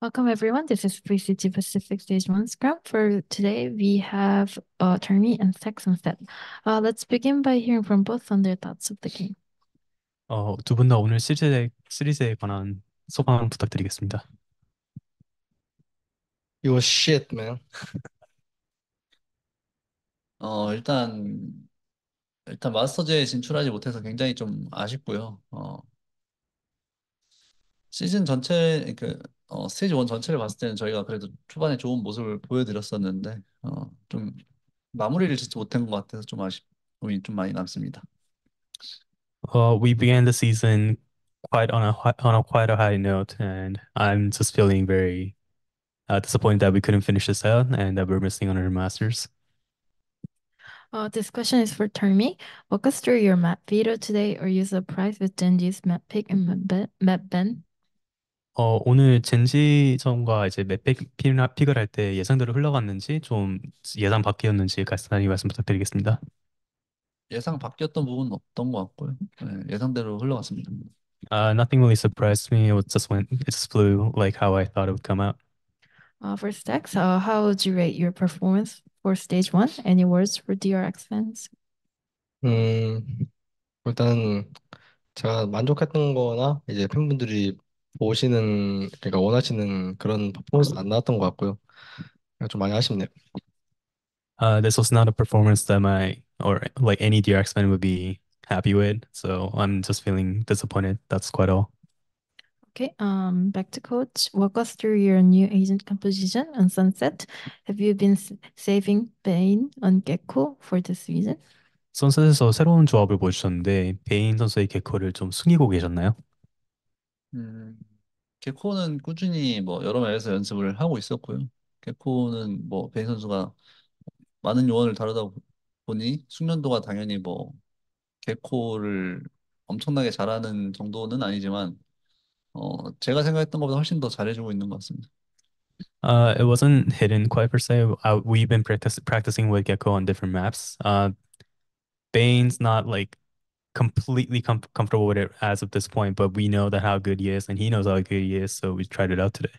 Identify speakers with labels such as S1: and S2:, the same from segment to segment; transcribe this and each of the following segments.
S1: Welcome everyone. This is Free City Pacific Stage 1 Scrum. For today, we have uh, Termi and Sex instead. Uh, let's begin by hearing from both on their thoughts of the game.
S2: 어, 두 분 다 오늘 시리즈에, 시리즈에 관한 소감 부탁드리겠습니다.
S3: It was shit, man.
S4: 어, 일단, 일단 마스터즈에 진출하지 못해서 굉장히 좀 아쉽고요. 어, 시즌 전체, 그, 어, 스테이지 전체를 봤을 때는 저희가 그래도 초반에 좋은 모습을 보여드렸었는데 어, 좀 마무리를 짓지 못한 것 같아서 좀 아쉬움이 좀 많이 남습니다.
S2: We began the season quite on a on a quite a high note, and I'm just feeling very uh, disappointed that we couldn't finish this out and that we're missing on our masters.
S1: Uh, this question is for Termi. Walk us through your map veto today or use a with Gen.G's map pick and map ban.
S2: 어, 오늘 젠지전과 이제 맵팩 픽- 픽을 할 때 예상대로 흘러갔는지 좀 예상 밖이었는지 간단히 말씀 부탁드리겠습니다.
S4: 예상 바뀌었던 부분은 없던 것 같고요. 네, 예상대로 흘러갔습니다.
S2: Uh, nothing really surprised me. It was just went, it just flew like how I thought it would come out.
S1: Uh, for Stacks, uh, how would you rate your performance for stage 1? Any words for DRX fans?
S3: 음, 일단 제가 만족했던 거나 이제 팬분들이 보시는 그러니까 원하시는 그런 퍼포먼스 안 나왔던 것 같고요. 좀 많이 아쉽네요.
S2: Uh, this was not a performance that my or like any DRX fan would be happy with. So I'm just feeling disappointed. That's quite all.
S1: Okay, um, back to coach. Walk us through your new agent composition on Sunset. Have you been saving BeYN on Gekko for this season?
S2: 선셋에서 새로운 조합을 보여주셨는데 베인 선수의 개코를 좀 숨기고 계셨나요?
S4: 음, 개코는 꾸준히 뭐 여러 맵에서 연습을 하고 있었고요. 개코는 뭐 베인 선수가 많은 요원을 다루다 보니 숙련도가 당연히 뭐 개코를 엄청나게 잘하는 정도는 아니지만 어 제가 생각했던 것보다 훨씬 더 잘해주고 있는 것 같습니다.
S2: Uh, it wasn't hidden quite per se. Uh, we've been practice practicing with Gecko on different maps. Uh, Bane's not like completely com comfortable with it as of this point, but we know that how good he is, and he knows how good he is, so we tried it out today.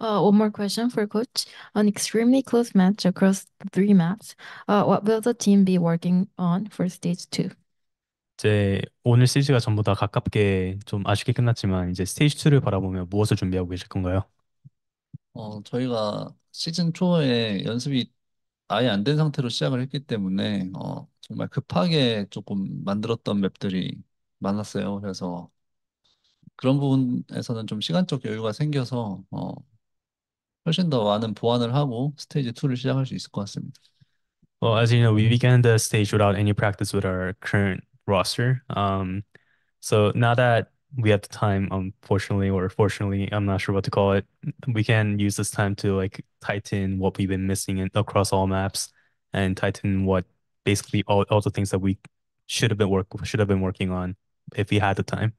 S1: Uh, one more question for coach. An extremely close match across three maps. Uh, what will the team be working on for stage 2?
S2: 이제 오늘 시리즈가 전부 다 가깝게 좀 아쉽게 끝났지만 이제 스테이지 2를 바라보며 무엇을 준비하고 계실 건가요?
S4: 어 저희가 시즌 초에 연습이 아예 안 된 상태로 시작을 했기 때문에 어 정말 급하게 조금 만들었던 맵들이 많았어요. 그래서 그런 부분에서는 좀 시간적 여유가 생겨서 어 훨씬 더 많은 보완을 하고 스테이지 2를 시작할 수 있을 것 같습니다.
S2: Well, as you know, we began the stage without any practice with our current roster. Um, so now that we have the time, unfortunately or fortunately, I'm not sure what to call it, we can use this time to like tighten what we've been missing in, across all maps and tighten what basically all, all the things that we should have been work should have been working on if we had the time.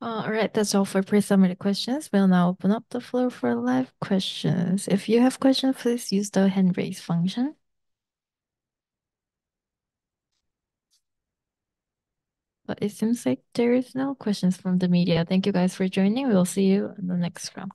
S1: Uh, all right, that's all for pre-submitted questions. We'll now open up the floor for live questions. If you have questions, please use the hand raise function. It seems like there is no questions from the media. Thank you guys for joining. We'll see you in the next round.